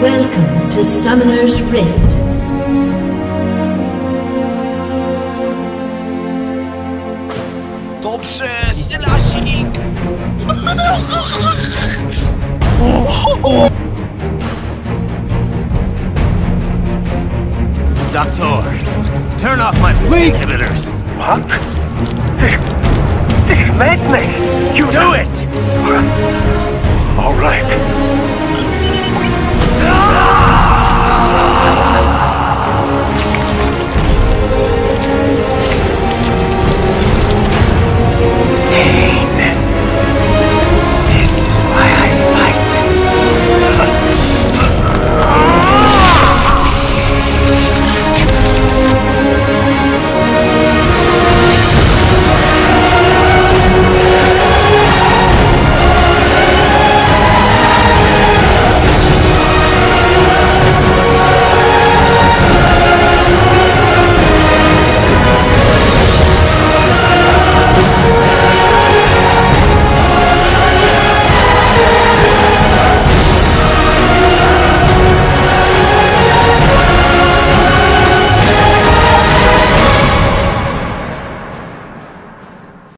Welcome to Summoner's Rift. Dobrze, Sylasik! Doctor, turn off my bleed inhibitors. What? This, this is madness! You Do it! All right.